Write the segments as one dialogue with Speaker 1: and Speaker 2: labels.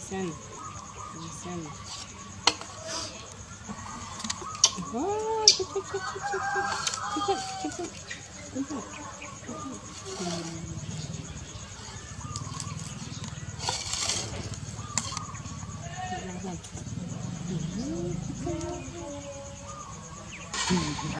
Speaker 1: sen. Hadi sen. Aa, çık çık çık çık çık. Çık çık çık çık. Çık çık. Çık çık.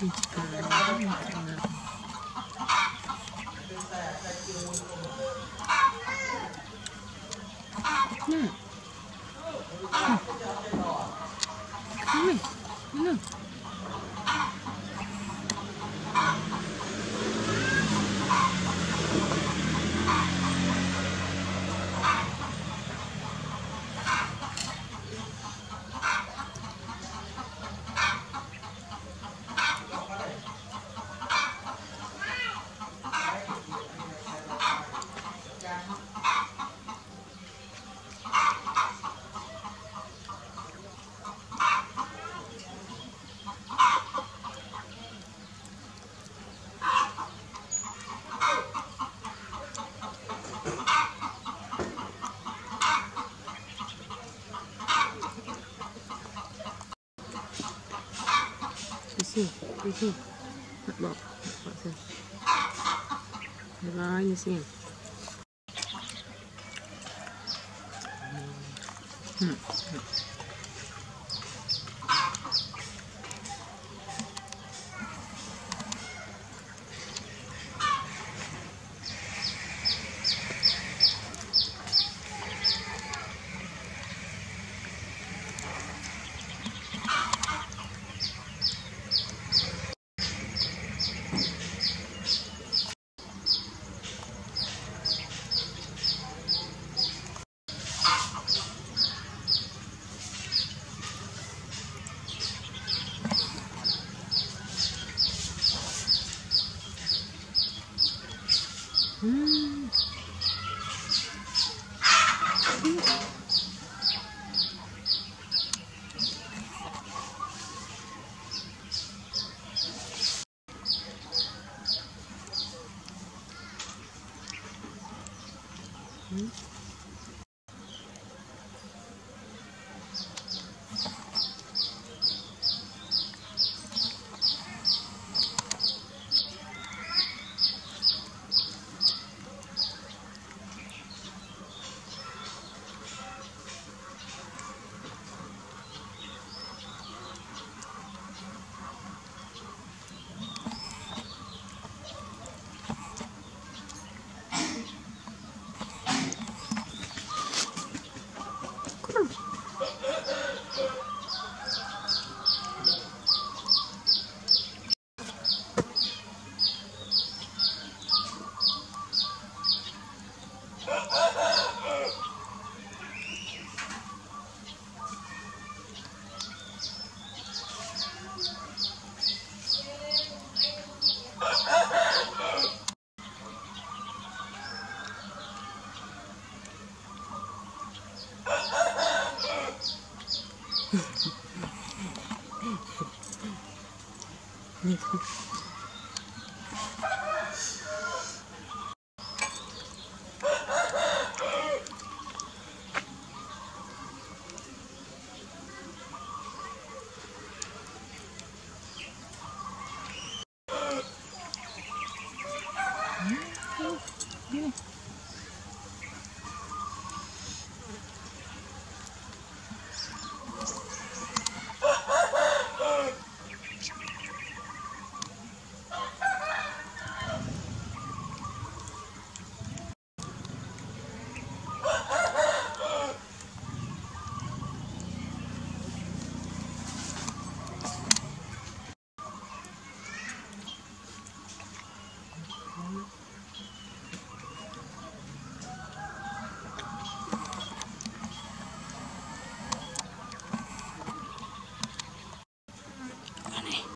Speaker 1: 嗯，嗯，嗯，嗯。see, you see. Not What's this? Never you see him. Hmm. Mm-hmm. Thank you.